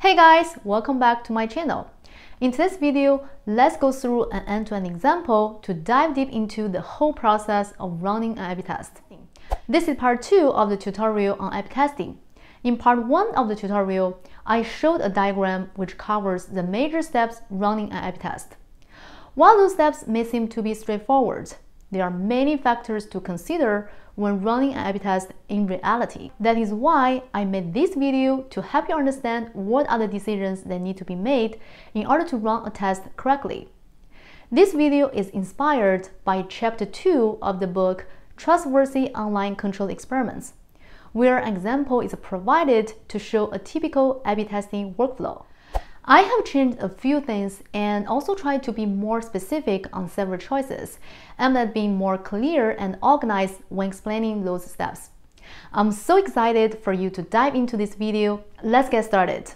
Hey guys, welcome back to my channel. In today's video, let's go through an end-to-end -end example to dive deep into the whole process of running an A-B test. This is part 2 of the tutorial on A-B testing. In part 1 of the tutorial, I showed a diagram which covers the major steps running an A-B test. While those steps may seem to be straightforward, there are many factors to consider when running an A-B test in reality. That is why I made this video to help you understand what are the decisions that need to be made in order to run a test correctly. This video is inspired by chapter 2 of the book Trustworthy Online Control Experiments, where an example is provided to show a typical A-B testing workflow. I have changed a few things and also tried to be more specific on several choices, and at being more clear and organized when explaining those steps. I'm so excited for you to dive into this video. Let's get started.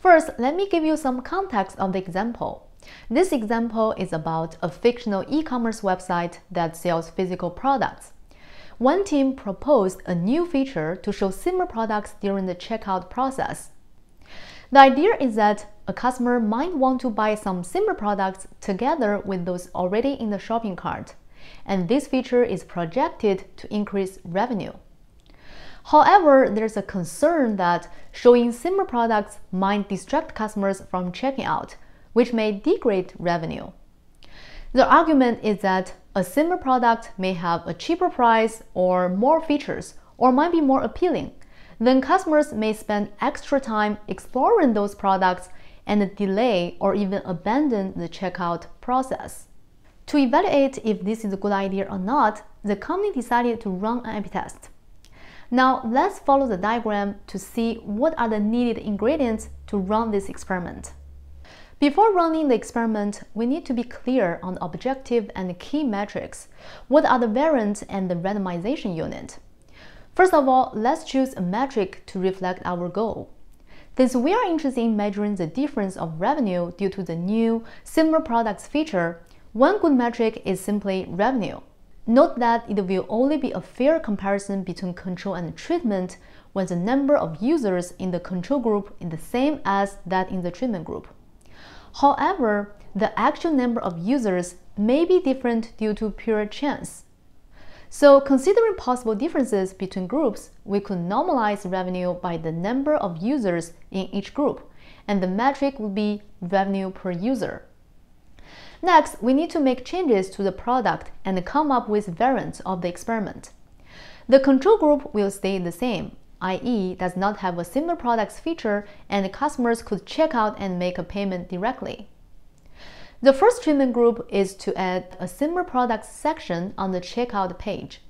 First, let me give you some context of the example. This example is about a fictional e-commerce website that sells physical products. One team proposed a new feature to show similar products during the checkout process. The idea is that a customer might want to buy some similar products together with those already in the shopping cart, and this feature is projected to increase revenue. However, there's a concern that showing similar products might distract customers from checking out, which may degrade revenue. The argument is that a similar product may have a cheaper price or more features or might be more appealing, then customers may spend extra time exploring those products and delay or even abandon the checkout process. To evaluate if this is a good idea or not, the company decided to run an A-B test. Now let's follow the diagram to see what are the needed ingredients to run this experiment. Before running the experiment, we need to be clear on the objective and key metrics. What are the variants and the randomization unit? First of all, let's choose a metric to reflect our goal. Since we are interested in measuring the difference of revenue due to the new similar products feature, one good metric is simply revenue. Note that it will only be a fair comparison between control and treatment when the number of users in the control group is the same as that in the treatment group. However, the actual number of users may be different due to pure chance. So considering possible differences between groups, we could normalize revenue by the number of users in each group, and the metric would be revenue per user. Next, we need to make changes to the product and come up with variants of the experiment. The control group will stay the same, i.e. does not have a similar products feature and customers could check out and make a payment directly. The first treatment group is to add a similar products section on the checkout page.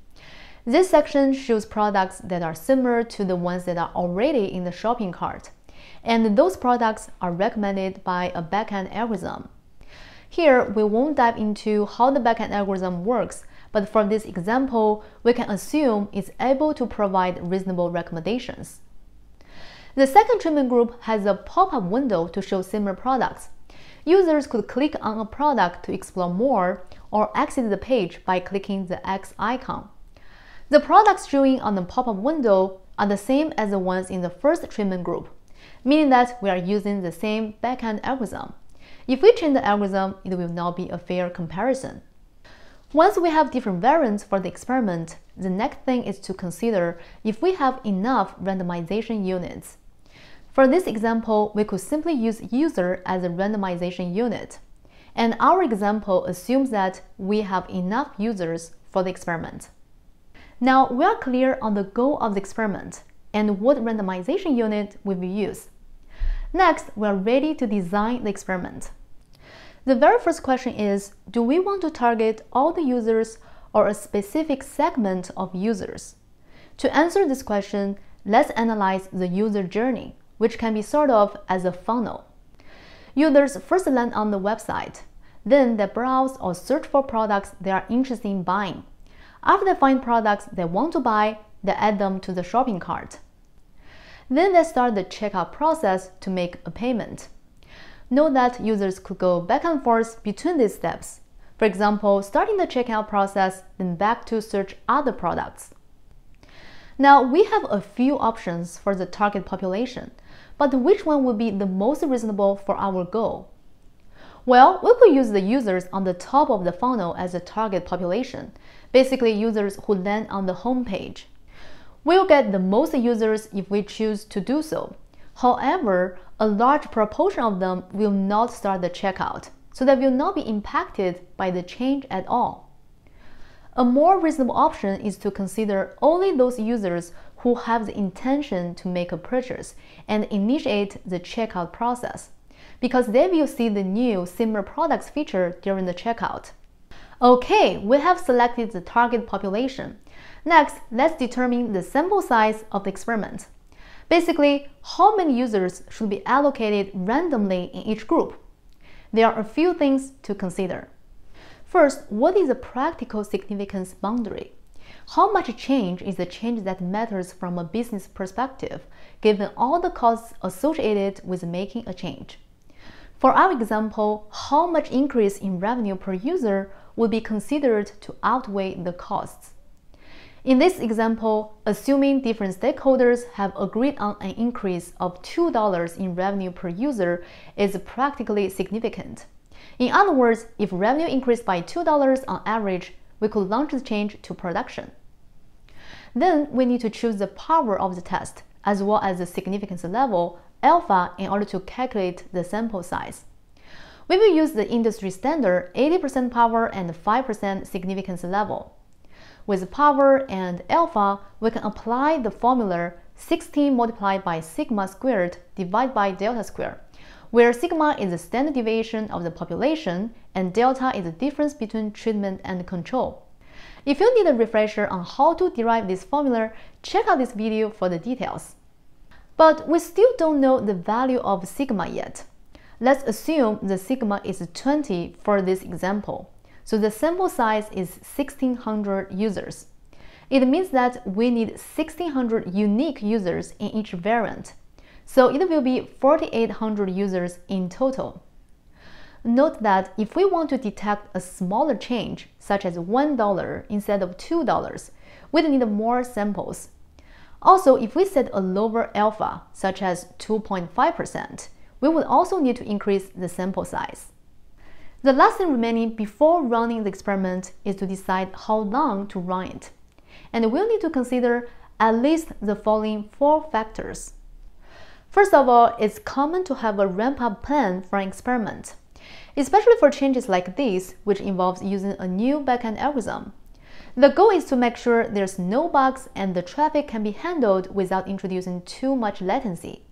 This section shows products that are similar to the ones that are already in the shopping cart, and those products are recommended by a backend algorithm. Here, we won't dive into how the backend algorithm works, but for this example, we can assume it's able to provide reasonable recommendations. The second treatment group has a pop-up window to show similar products, Users could click on a product to explore more or exit the page by clicking the X icon. The products showing on the pop-up window are the same as the ones in the first treatment group, meaning that we are using the same backend algorithm. If we change the algorithm, it will not be a fair comparison. Once we have different variants for the experiment, the next thing is to consider if we have enough randomization units. For this example, we could simply use user as a randomization unit. And our example assumes that we have enough users for the experiment. Now we are clear on the goal of the experiment and what randomization unit we will use. Next, we are ready to design the experiment. The very first question is, do we want to target all the users or a specific segment of users? To answer this question, let's analyze the user journey which can be thought of as a funnel. Users first land on the website, then they browse or search for products they are interested in buying. After they find products they want to buy, they add them to the shopping cart. Then they start the checkout process to make a payment. Note that users could go back and forth between these steps. For example, starting the checkout process, then back to search other products. Now we have a few options for the target population, but which one would be the most reasonable for our goal? Well, we could use the users on the top of the funnel as a target population, basically users who land on the home page. We'll get the most users if we choose to do so. However, a large proportion of them will not start the checkout, so they will not be impacted by the change at all. A more reasonable option is to consider only those users who have the intention to make a purchase and initiate the checkout process, because they will see the new similar products feature during the checkout. Okay, we have selected the target population. Next, let's determine the sample size of the experiment. Basically, how many users should be allocated randomly in each group? There are a few things to consider. First, what is the practical significance boundary? How much change is the change that matters from a business perspective, given all the costs associated with making a change? For our example, how much increase in revenue per user would be considered to outweigh the costs? In this example, assuming different stakeholders have agreed on an increase of $2 in revenue per user is practically significant. In other words, if revenue increased by $2 on average, we could launch the change to production. Then we need to choose the power of the test, as well as the significance level, alpha, in order to calculate the sample size. We will use the industry standard 80% power and 5% significance level. With power and alpha, we can apply the formula 16 multiplied by sigma squared divided by delta squared, where sigma is the standard deviation of the population and delta is the difference between treatment and control. If you need a refresher on how to derive this formula, check out this video for the details. But we still don't know the value of sigma yet. Let's assume the sigma is 20 for this example. So the sample size is 1600 users. It means that we need 1600 unique users in each variant. So it will be 4800 users in total. Note that if we want to detect a smaller change, such as $1 instead of $2, we'd need more samples. Also, if we set a lower alpha, such as 2.5%, we would also need to increase the sample size. The last thing remaining before running the experiment is to decide how long to run it. And we'll need to consider at least the following four factors. First of all, it's common to have a ramp-up plan for an experiment, especially for changes like this, which involves using a new backend algorithm. The goal is to make sure there's no bugs and the traffic can be handled without introducing too much latency.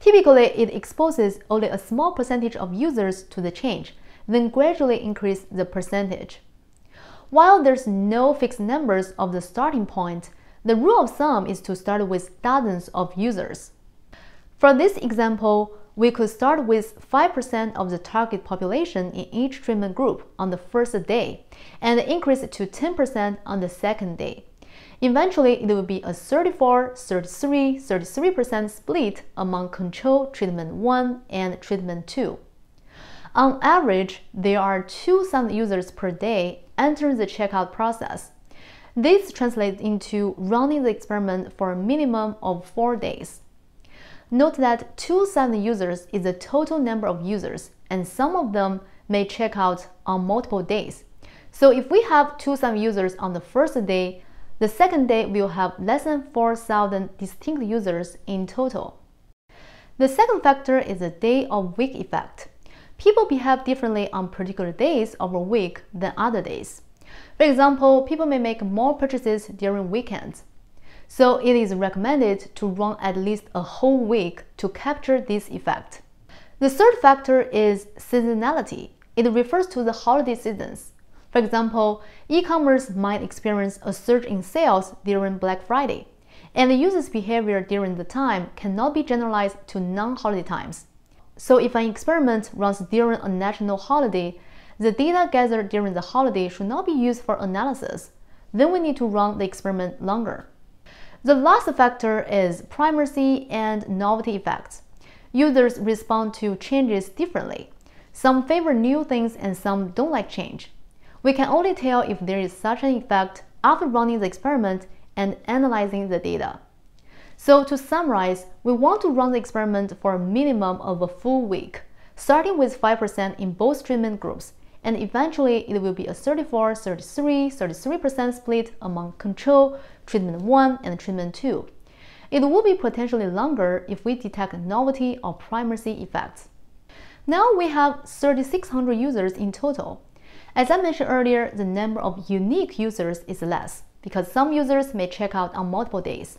Typically, it exposes only a small percentage of users to the change, then gradually increase the percentage. While there's no fixed numbers of the starting point, the rule of thumb is to start with dozens of users. For this example, we could start with 5% of the target population in each treatment group on the first day and increase to 10% on the second day. Eventually, it will be a 34, 33, 33% split among control treatment 1 and treatment 2. On average, there are 2,000 users per day entering the checkout process. This translates into running the experiment for a minimum of 4 days. Note that 2,000 users is the total number of users, and some of them may check out on multiple days. So if we have 2,000 users on the first day, the second day will have less than 4,000 distinct users in total. The second factor is the day of week effect. People behave differently on particular days of a week than other days. For example, people may make more purchases during weekends. So it is recommended to run at least a whole week to capture this effect. The third factor is seasonality. It refers to the holiday seasons. For example, e-commerce might experience a surge in sales during Black Friday, and the user's behavior during the time cannot be generalized to non-holiday times. So if an experiment runs during a national holiday, the data gathered during the holiday should not be used for analysis. Then we need to run the experiment longer. The last factor is primacy and novelty effects. Users respond to changes differently. Some favor new things and some don't like change. We can only tell if there is such an effect after running the experiment and analyzing the data. So to summarize, we want to run the experiment for a minimum of a full week, starting with 5% in both treatment groups, and eventually it will be a 34, 33, 33% split among control, treatment 1, and treatment 2. It will be potentially longer if we detect novelty or primacy effects. Now we have 3,600 users in total. As I mentioned earlier, the number of unique users is less because some users may check out on multiple days.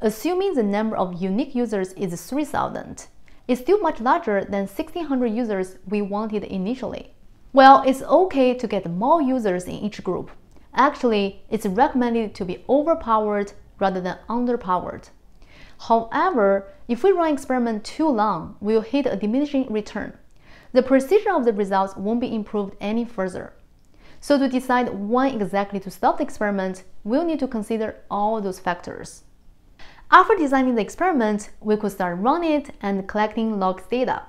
Assuming the number of unique users is 3,000, it's still much larger than 1,600 users we wanted initially. Well, it's okay to get more users in each group. Actually, it's recommended to be overpowered rather than underpowered. However, if we run experiment too long, we'll hit a diminishing return. The precision of the results won't be improved any further. So to decide when exactly to stop the experiment, we'll need to consider all those factors. After designing the experiment, we could start running it and collecting logs data.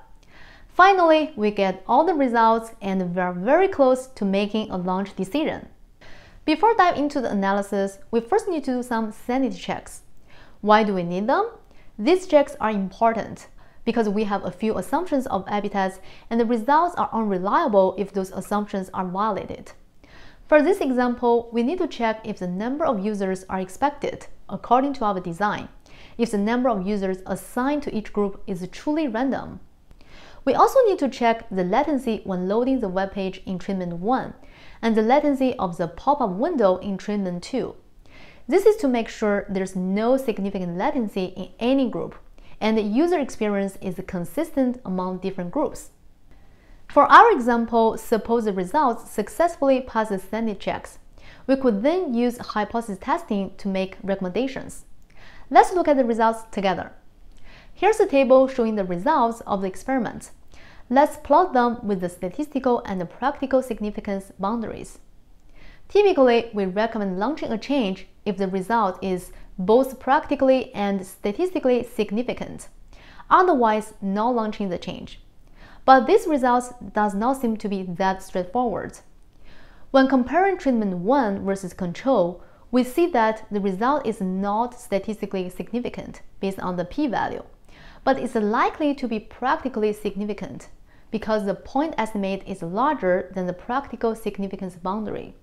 Finally, we get all the results and we're very close to making a launch decision. Before dive into the analysis, we first need to do some sanity checks. Why do we need them? These checks are important because we have a few assumptions of A-B tests and the results are unreliable if those assumptions are violated. For this example, we need to check if the number of users are expected according to our design, if the number of users assigned to each group is truly random. We also need to check the latency when loading the web page in treatment 1 and the latency of the pop-up window in treatment 2. This is to make sure there's no significant latency in any group and the user experience is consistent among different groups. For our example, suppose the results successfully pass the sanity checks. We could then use hypothesis testing to make recommendations. Let's look at the results together. Here's a table showing the results of the experiment. Let's plot them with the statistical and the practical significance boundaries. Typically, we recommend launching a change if the result is both practically and statistically significant. Otherwise, not launching the change. But this result does not seem to be that straightforward. When comparing treatment 1 versus control, we see that the result is not statistically significant based on the p-value but it's likely to be practically significant because the point estimate is larger than the practical significance boundary.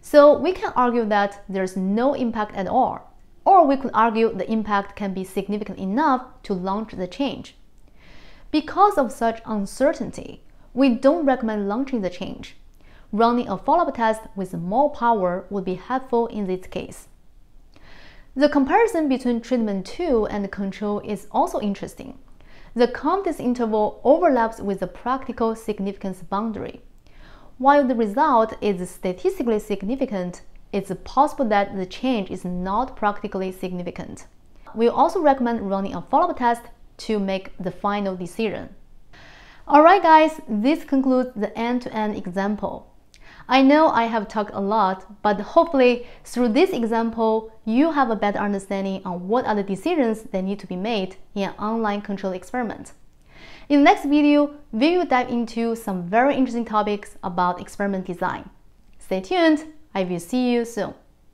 So we can argue that there's no impact at all, or we could argue the impact can be significant enough to launch the change. Because of such uncertainty, we don't recommend launching the change. Running a follow-up test with more power would be helpful in this case. The comparison between treatment 2 and control is also interesting. The confidence interval overlaps with the practical significance boundary. While the result is statistically significant, it's possible that the change is not practically significant. We also recommend running a follow-up test to make the final decision. Alright guys, this concludes the end-to-end -end example. I know I have talked a lot, but hopefully through this example, you have a better understanding on what are the decisions that need to be made in an online control experiment. In the next video, we will dive into some very interesting topics about experiment design. Stay tuned, I will see you soon.